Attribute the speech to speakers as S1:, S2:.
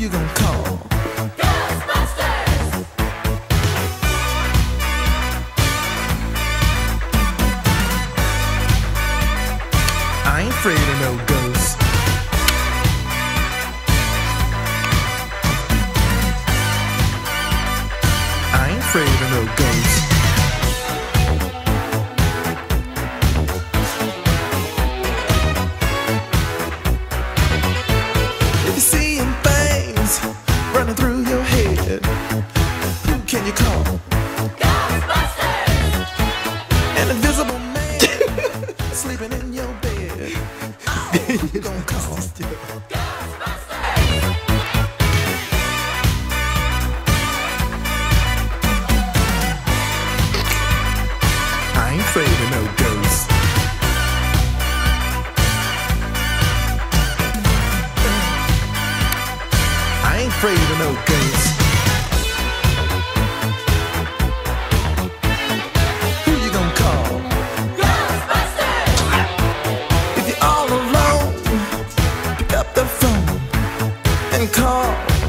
S1: you gonna call? Ghostbusters! I ain't afraid of no ghosts. I ain't afraid of no ghosts. Can you call? Ghostbusters! An invisible man sleeping in your bed. Oh. Who you gonna call? I ain't afraid of no ghosts. I ain't afraid of no ghosts. call.